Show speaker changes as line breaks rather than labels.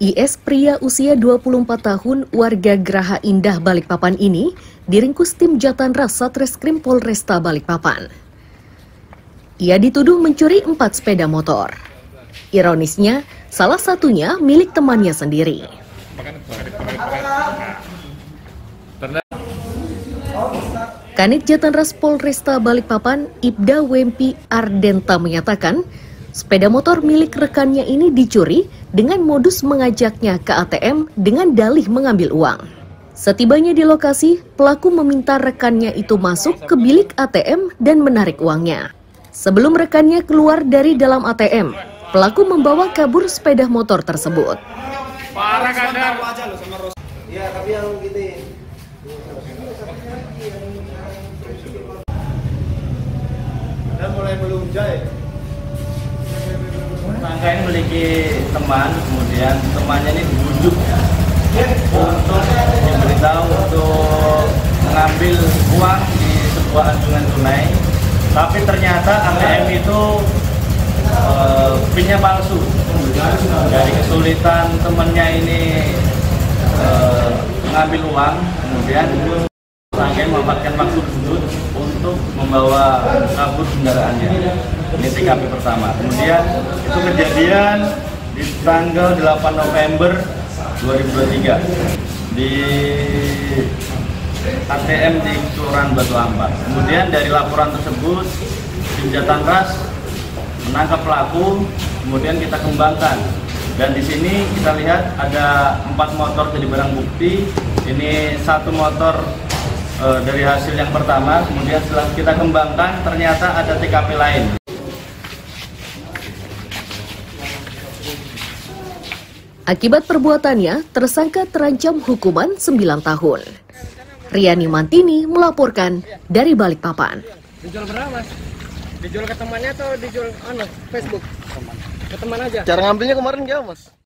IS pria usia 24 tahun warga Geraha Indah Balikpapan ini diringkus tim Jatanras Satreskrim Polresta Balikpapan. Ia dituduh mencuri empat sepeda motor. Ironisnya, salah satunya milik temannya sendiri. Kanit Jatanras Polresta Balikpapan, Ibda Wempi Ardenta menyatakan, sepeda motor milik rekannya ini dicuri dengan modus mengajaknya ke ATM dengan dalih mengambil uang. Setibanya di lokasi, pelaku meminta rekannya itu masuk ke bilik ATM dan menarik uangnya. Sebelum rekannya keluar dari dalam ATM, pelaku membawa kabur sepeda motor tersebut.
Parah kadang.
Iya, tapi yang gini. Dan mulai melunjai.
Ini memiliki teman, kemudian temannya ini dibujuk untuk diberitahu untuk mengambil uang di sebuah anjungan tunai. Tapi ternyata ATM itu eh, pinnya palsu. Dari kesulitan temannya ini eh, mengambil uang, kemudian tersangka ini memanfaatkan waktu untuk membawa kabur kendaraannya. Ini TKP pertama. Kemudian itu kejadian di tanggal 8 November 2023 di ATM di Kelurahan Batu Ampar. Kemudian dari laporan tersebut tim Jatanras menangkap pelaku, kemudian kita kembangkan. Dan di sini kita lihat ada empat motor jadi barang bukti. Ini satu motor e, dari hasil yang pertama, kemudian setelah kita kembangkan ternyata ada TKP lain.
Akibat perbuatannya, tersangka terancam hukuman 9 tahun. Riani Mantini melaporkan dari Balikpapan.
Dijual berapa mas? Dijual ke temannya atau dijual anu Facebook? Ke teman aja.
Cara ngambilnya kemarin gimana, Mas?